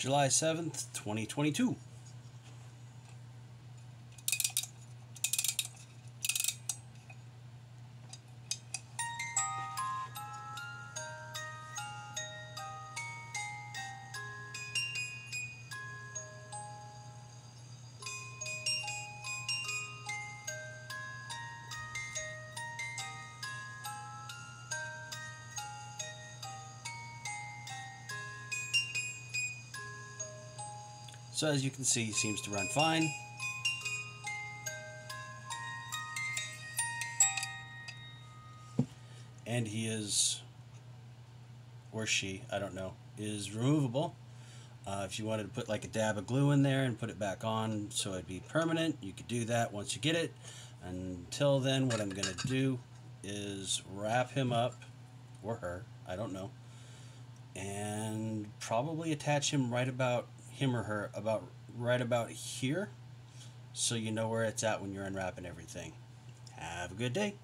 July 7th, 2022. So as you can see, he seems to run fine. And he is, or she, I don't know, is removable. Uh, if you wanted to put like a dab of glue in there and put it back on so it'd be permanent, you could do that once you get it. Until then, what I'm going to do is wrap him up, or her, I don't know, and probably attach him right about him or her about right about here so you know where it's at when you're unwrapping everything. Have a good day.